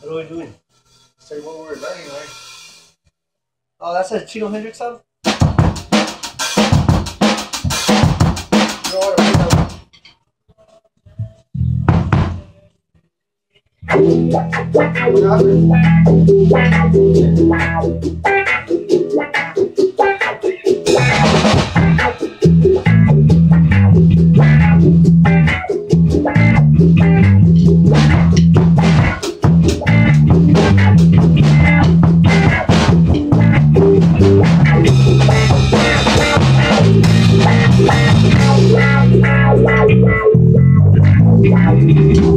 What are we doing? Say what we're learning, right? Oh, that's a Chino Hendrix song? What?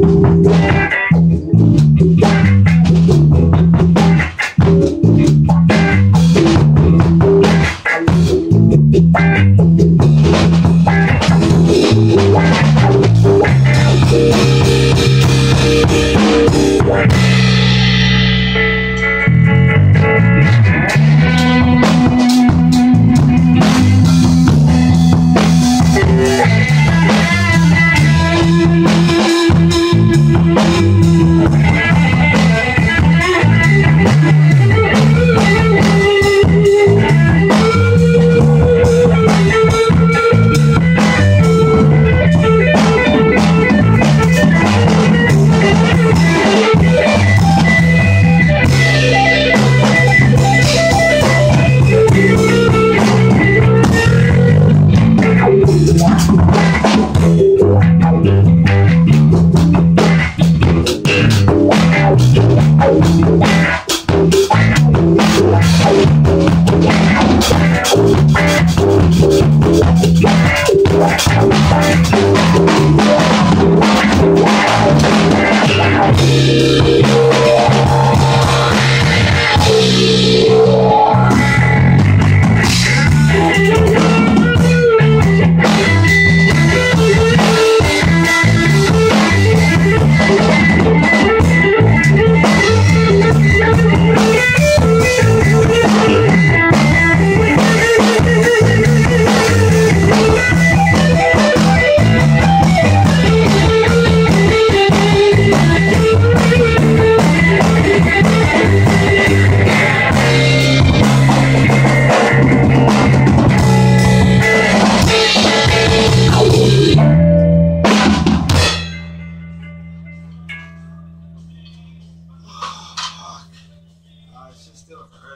I think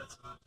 that's not